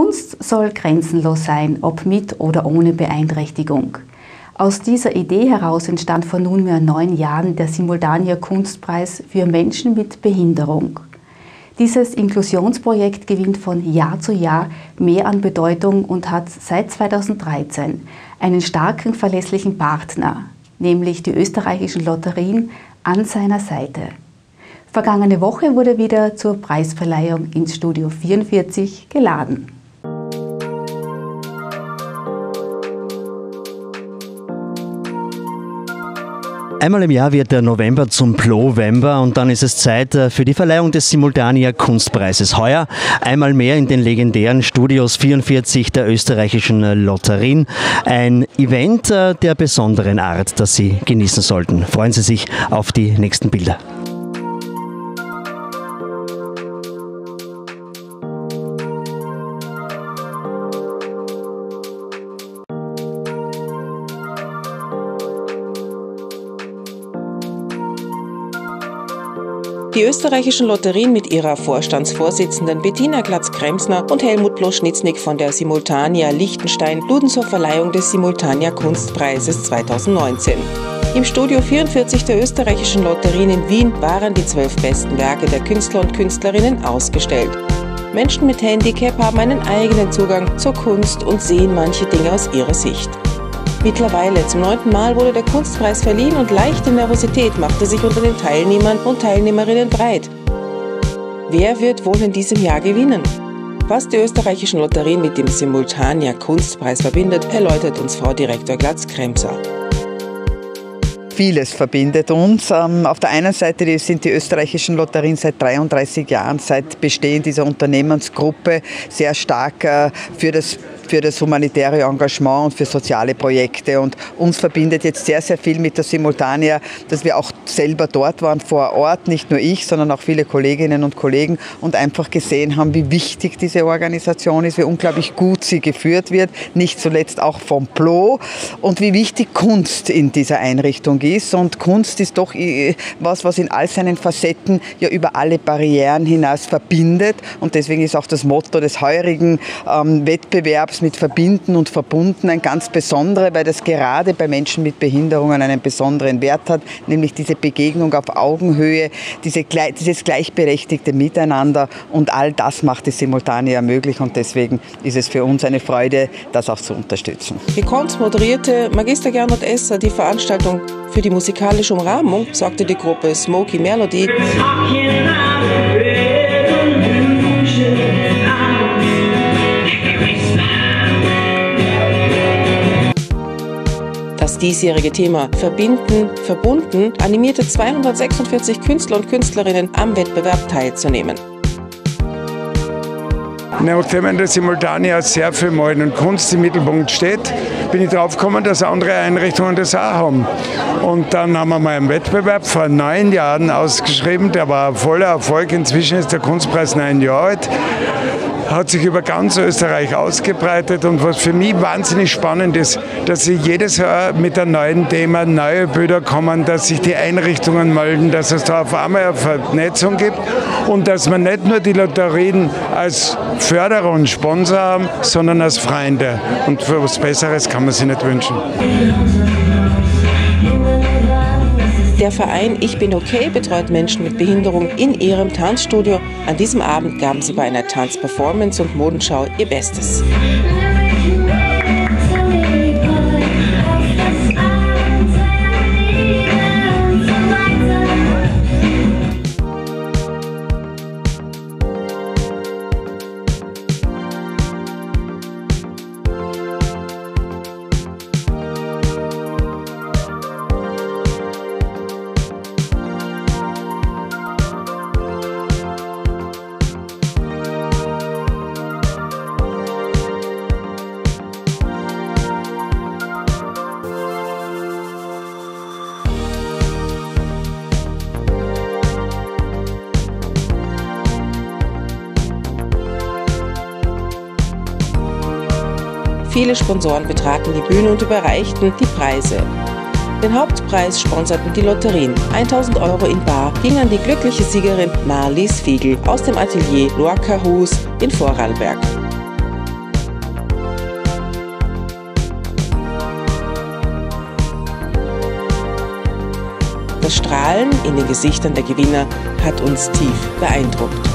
Kunst soll grenzenlos sein, ob mit oder ohne Beeinträchtigung. Aus dieser Idee heraus entstand vor nunmehr neun Jahren der Simultania Kunstpreis für Menschen mit Behinderung. Dieses Inklusionsprojekt gewinnt von Jahr zu Jahr mehr an Bedeutung und hat seit 2013 einen starken, verlässlichen Partner, nämlich die österreichischen Lotterien, an seiner Seite. Vergangene Woche wurde wieder zur Preisverleihung ins Studio 44 geladen. Einmal im Jahr wird der November zum Plovember und dann ist es Zeit äh, für die Verleihung des Simultania Kunstpreises. Heuer einmal mehr in den legendären Studios 44 der österreichischen Lotterien. Ein Event äh, der besonderen Art, das Sie genießen sollten. Freuen Sie sich auf die nächsten Bilder. Die österreichischen Lotterien mit ihrer Vorstandsvorsitzenden Bettina Glatz-Kremsner und Helmut Bloschnitznik von der Simultania Liechtenstein luden zur Verleihung des Simultania Kunstpreises 2019. Im Studio 44 der österreichischen Lotterien in Wien waren die zwölf besten Werke der Künstler und Künstlerinnen ausgestellt. Menschen mit Handicap haben einen eigenen Zugang zur Kunst und sehen manche Dinge aus ihrer Sicht. Mittlerweile zum neunten Mal wurde der Kunstpreis verliehen und leichte Nervosität machte sich unter den Teilnehmern und Teilnehmerinnen breit. Wer wird wohl in diesem Jahr gewinnen? Was die österreichischen Lotterien mit dem Simultania Kunstpreis verbindet, erläutert uns Frau Direktor Glatz-Kremser vieles verbindet uns. Ähm, auf der einen Seite sind die österreichischen Lotterien seit 33 Jahren, seit Bestehen dieser Unternehmensgruppe, sehr stark äh, für das für das humanitäre Engagement und für soziale Projekte. Und uns verbindet jetzt sehr, sehr viel mit der Simultania, dass wir auch selber dort waren vor Ort, nicht nur ich, sondern auch viele Kolleginnen und Kollegen und einfach gesehen haben, wie wichtig diese Organisation ist, wie unglaublich gut sie geführt wird, nicht zuletzt auch vom PLO und wie wichtig Kunst in dieser Einrichtung ist. Und Kunst ist doch äh, was, was in all seinen Facetten ja über alle Barrieren hinaus verbindet. Und deswegen ist auch das Motto des heurigen ähm, Wettbewerbs mit Verbinden und Verbunden ein ganz besonderes, weil das gerade bei Menschen mit Behinderungen einen besonderen Wert hat, nämlich diese Begegnung auf Augenhöhe, diese, dieses gleichberechtigte Miteinander und all das macht die Simultane möglich und deswegen ist es für uns eine Freude, das auch zu unterstützen. Gekonnt moderierte Magister Gernot Esser die Veranstaltung. Für die musikalische Umrahmung sorgte die Gruppe Smoky Melody. Diesjährige Thema Verbinden, Verbunden animierte 246 Künstler und Künstlerinnen am Wettbewerb teilzunehmen. Nachdem in der Simultania sehr viel Malen und Kunst im Mittelpunkt steht, bin ich drauf gekommen, dass andere Einrichtungen das auch haben. Und dann haben wir mal einen Wettbewerb vor neun Jahren ausgeschrieben, der war voller Erfolg. Inzwischen ist der Kunstpreis neun Jahre alt hat sich über ganz Österreich ausgebreitet und was für mich wahnsinnig spannend ist, dass sie jedes Jahr mit einem neuen Thema neue Bilder kommen, dass sich die Einrichtungen melden, dass es da auf einmal eine Vernetzung gibt und dass man nicht nur die Lotterien als Förderer und Sponsor haben, sondern als Freunde. Und für was Besseres kann man sich nicht wünschen. Der Verein Ich bin okay betreut Menschen mit Behinderung in ihrem Tanzstudio. An diesem Abend gaben sie bei einer Tanzperformance und Modenschau ihr Bestes. Viele Sponsoren betraten die Bühne und überreichten die Preise. Den Hauptpreis sponserten die Lotterien. 1000 Euro in Bar ging an die glückliche Siegerin Marlies Fiegel aus dem Atelier Lorca Hus in Vorarlberg. Das Strahlen in den Gesichtern der Gewinner hat uns tief beeindruckt.